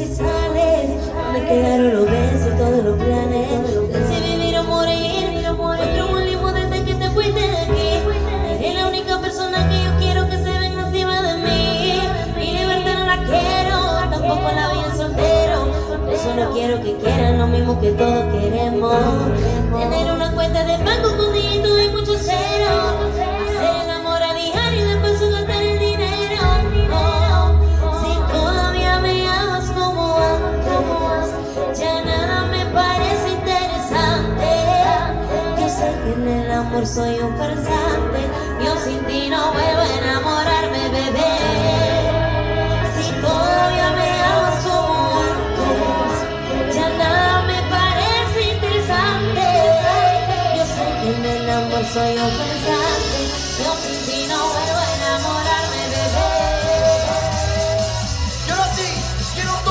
si sales Me quedaron los besos, todos los planes. Si vivir o morir Otro un limbo desde que te fuiste de aquí. Eres la única persona que yo quiero que se venga encima de mí. Mi libertad no la quiero Tampoco la voy en soltero. Yo solo quiero que quieran lo mismo que todos queremos. Tener una cuenta de banco soy un farsante. Yo sin ti no vuelvo a enamorarme, bebé. Si todavía me amas como antes, ya nada me parece interesante. Yo sé que en el soy un farsante. Yo sin ti no vuelvo a enamorarme, bebé. Yo no, sí, yo no